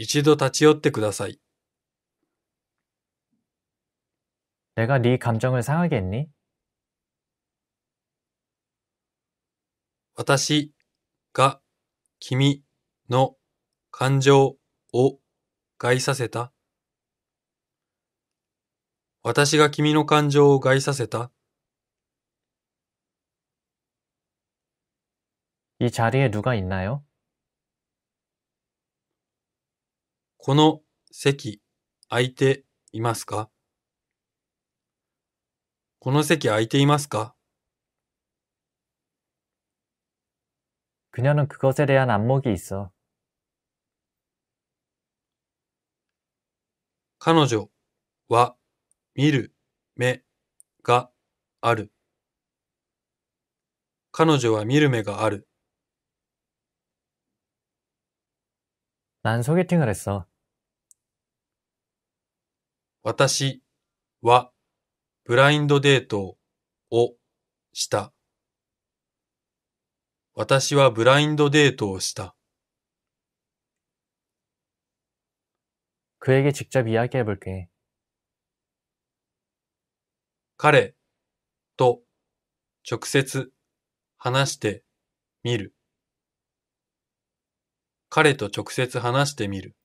一度立ち寄ってください。 내가 네 감정을 상하게 했니? 私が君の感情を害させた。私が君の感情を害させた。 이 자리에 누가 있나요? この席空いていますかこの席空いていますか 그녀는 그것에 대한 안목이 있어. 彼女は見る目がある。彼女は見る目がある。 난 소개팅을 했어. 私はブラインドデートをした。私はブラインドデートをした。 그에게 직접 이야기해볼게. 彼と直接話してみる。彼と直接話してみる。